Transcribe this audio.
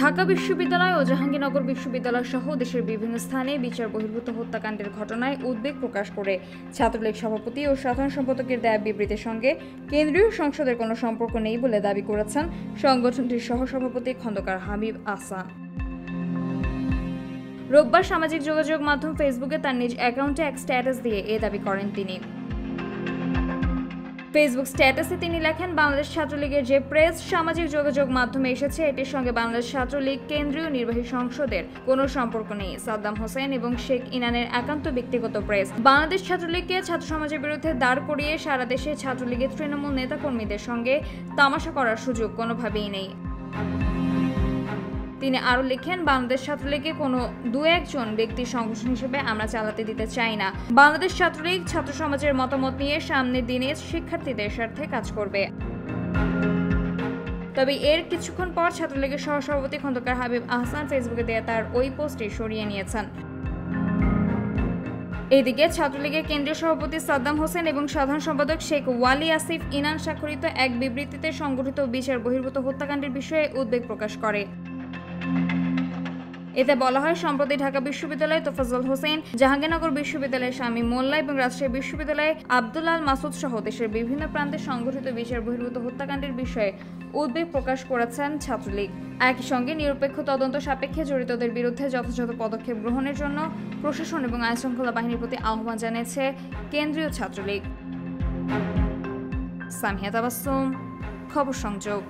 ঢাকা বিশ্ববিদ্যালয় ও জাহাঙ্গীরনগর বিশ্ববিদ্যালয় সহ দেশের বিভিন্ন স্থানে বিচার বহির্ভূত হত্যাকাণ্ডের ঘটনায় উদ্বেগ প্রকাশ করে। ছাত্রলীগ সভাপতি ও সাধারণ সম্পাদকের দেয়া বিবৃতির সঙ্গে কেন্দ্রীয় সংসদের কোনো সম্পর্ক নেই বলে দাবি করেছেন সংগঠনটির সহসভাপতি খন্দকার হাবিব আসা রোববার সামাজিক যোগাযোগ মাধ্যম ফেসবুকে তার নিজ অ্যাকাউন্টে এক স্ট্যাটাস দিয়ে এ দাবি করেন তিনি। ফেসবুক স্ট্যাটাসে তিনি লেখেন, বাংলাদেশ ছাত্রলীগের যে প্রেস, সামাজিক যোগাযোগ মাধ্যমে এসেছে, এটির সঙ্গে বাংলাদেশ ছাত্রলীগ, কেন্দ্রীয় নির্বাহী সংসদের কোনো সম্পর্ক নেই। সাদ্দাম হোসেন এবং শেখ ইনানের একান্ত ব্যক্তিগত প্রেস। বাংলাদেশ ছাত্রলীগকে ছাত্র সমাজের বিরুদ্ধে দাঁড় করিয়ে সারা দেশে ছাত্রলীগের তৃণমূল নেতাকর্মীদের সঙ্গে তামাশা করার সুযোগ কোনোভাবেই নেই। তিনি আরও লিখেন, বাংলাদেশ ছাত্রলীগকে কোনো দু একজন ব্যক্তির সংগঠন হিসেবে আমরা চালাতে দিতে চাই না। বাংলাদেশ ছাত্রলীগ ছাত্র সমাজের মতামত নিয়ে সামনের দিনে শিক্ষার্থীদের স্বার্থে কাজ করবে। তবে এর কিছুক্ষণ পর ছাত্রলীগের সহসভাপতি খন্দকার হাবিব আহসান ফেসবুকে দেয়া তার ওই পোস্টটি সরিয়ে নিয়েছেন। এদিকে ছাত্রলীগের কেন্দ্রীয় সভাপতি সাদ্দাম হোসেন এবং সাধারণ সম্পাদক শেখ ওয়ালি আসিফ ইনান স্বাক্ষরিত এক বিবৃতিতে সংগঠিত বিচার বহির্ভূত হত্যাকাণ্ডের বিষয়ে উদ্বেগ প্রকাশ করে। এতে বলা হয়, সম্প্রতি ঢাকা বিশ্ববিদ্যালয়ে তোফাজল হোসেন, জাহাঙ্গীরনগর বিশ্ববিদ্যালয়ের স্বামী মোল্লা এবং রাজশাহী বিশ্ববিদ্যালয়ে আবদুল্লাল মাসুদ সহ দেশের বিভিন্ন প্রান্তে সংগঠিত বিচার বহির্ভূত হত্যাকাণ্ডের বিষয়ে উদ্বেগ প্রকাশ করেছেন ছাত্রলীগ। একই সঙ্গে নিরপেক্ষ তদন্ত সাপেক্ষে জড়িতদের বিরুদ্ধে যথাযথ পদক্ষেপ গ্রহণের জন্য প্রশাসন এবং আইনশৃঙ্খলা বাহিনীর প্রতি আহ্বান জানিয়েছে কেন্দ্রীয় ছাত্রলীগ। সামিয়া তাবাসুম, খবর সংযোগ।